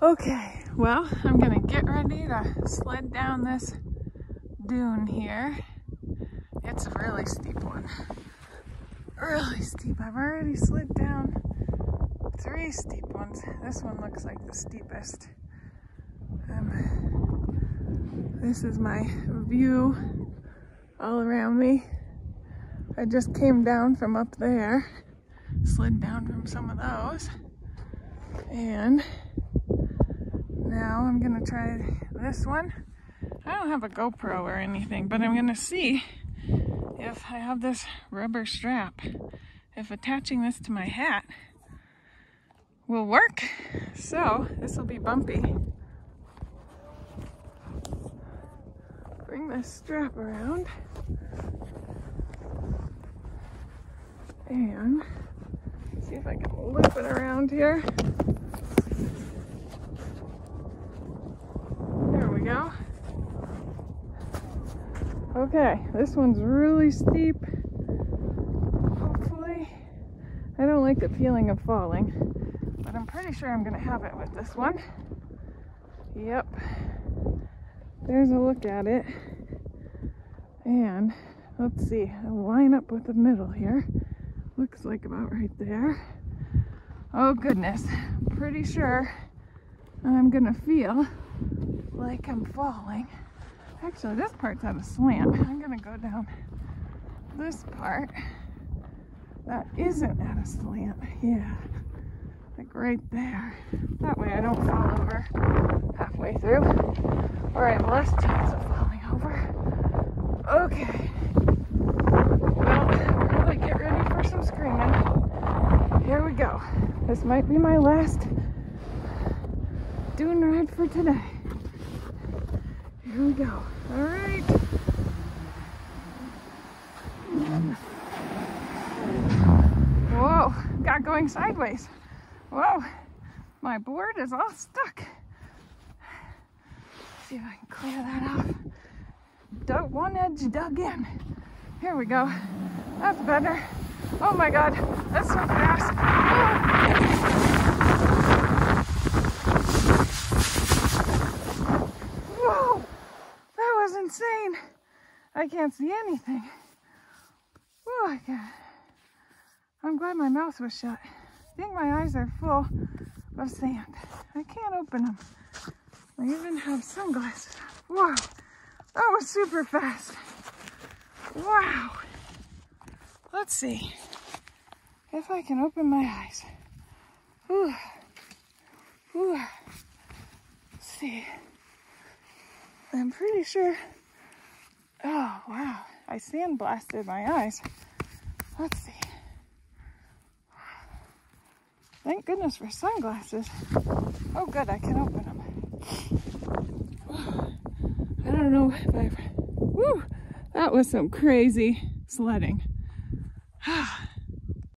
Okay, well, I'm gonna get ready to sled down this dune here. It's a really steep one. Really steep. I've already slid down three steep ones. This one looks like the steepest. Um, this is my view all around me. I just came down from up there, slid down from some of those, and now I'm gonna try this one. I don't have a GoPro or anything, but I'm gonna see if I have this rubber strap, if attaching this to my hat will work. So this will be bumpy. Bring this strap around. And see if I can loop it around here. There we go. Okay, this one's really steep. Hopefully, I don't like the feeling of falling, but I'm pretty sure I'm gonna have it with this one. Yep. There's a look at it. And let's see, I'll line up with the middle here. Looks like about right there. Oh goodness, pretty sure I'm gonna feel like I'm falling. Actually, this part's at a slant. I'm gonna go down this part that isn't at a slant. Yeah, like right there. That way I don't fall over halfway through or I have less chance of falling over. Okay. Well, probably get ready for some screaming. Here we go. This might be my last dune ride for today. Here we go. All right. Whoa, got going sideways. Whoa, my board is all stuck. See if I can clear that off. Dug one edge dug in. Here we go. That's better. Oh my god, that's so fast. Whoa, that was insane. I can't see anything. Oh, can I'm glad my mouth was shut. I think my eyes are full of sand. I can't open them. I even have sunglasses. Wow, that was super fast. Wow. Let's see if I can open my eyes. Whew. Whew. Let's see. I'm pretty sure. Oh, wow. I sandblasted my eyes. Let's see. Thank goodness for sunglasses. Oh, good, I can open them. I don't know if I've. Woo! That was some crazy sledding. Ah.